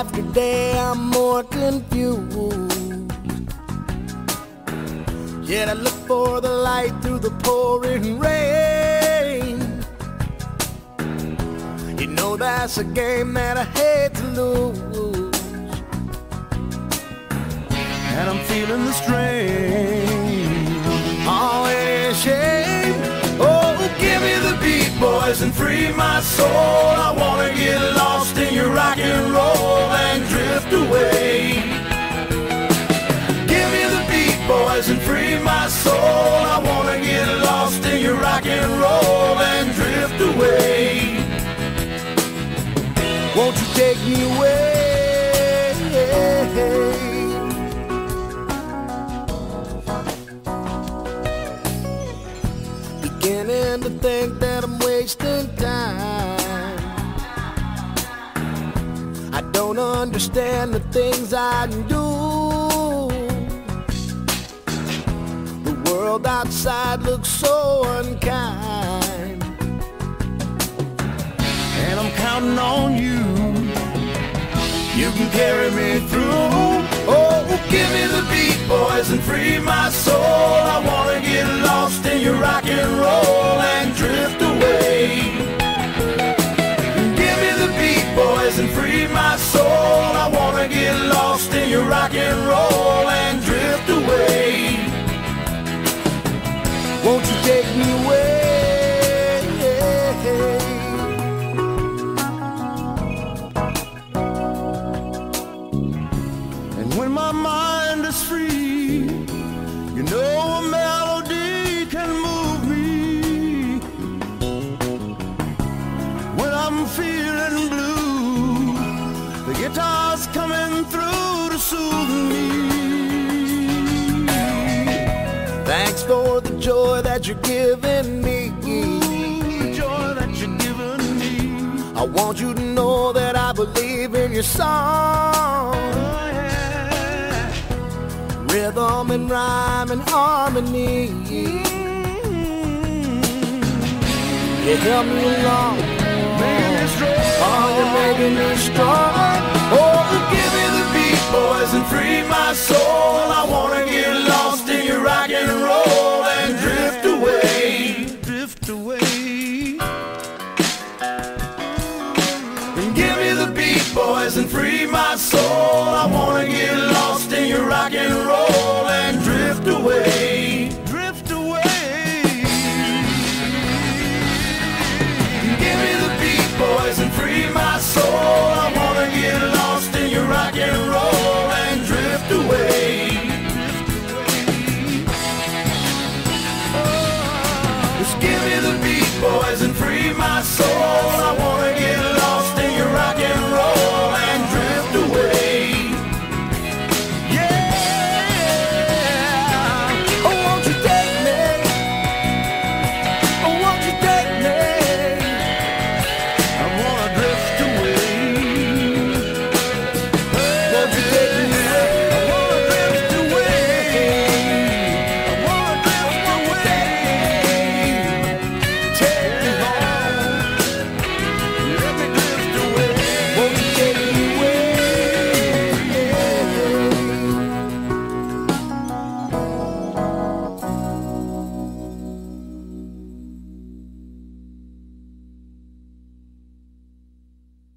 after day I'm more confused. Yet I look for the light through the pouring rain. You know that's a game that I hate to lose. And I'm feeling the strain. Oh, it is shame. Oh, give me the beat, boys, and free my soul. I wanna get Won't you take me away? Beginning to think that I'm wasting time. I don't understand the things I can do. The world outside looks so unkind. And I'm counting on you. You can carry me through. Oh, give me the beat, boys, and free my soul. I wanna get lost in your rock and roll and drift away. Give me the beat, boys, and free my soul. I wanna get lost in your rock and roll and drift away. Won't you take me away? Mind is free, you know a melody can move me. When I'm feeling blue, the guitar's coming through to soothe me. Thanks for the joy that you're giving me. The joy that you're giving me. I want you to know that I believe in your song. Rhythm and rhyme and harmony. You help me along. Oh, you're making me strong. Oh, give me the beat, boys, and free my soul. I wanna get lost in your rock and roll and drift away. Drift away. And give me the beat, boys, and free my soul. I wanna get lost rock and roll and drift away. Drift away. Give me the beat, boys, and free my soul. I wanna get lost in your rock and roll and drift away. Just give me the beat, boys, and free my soul. I wanna get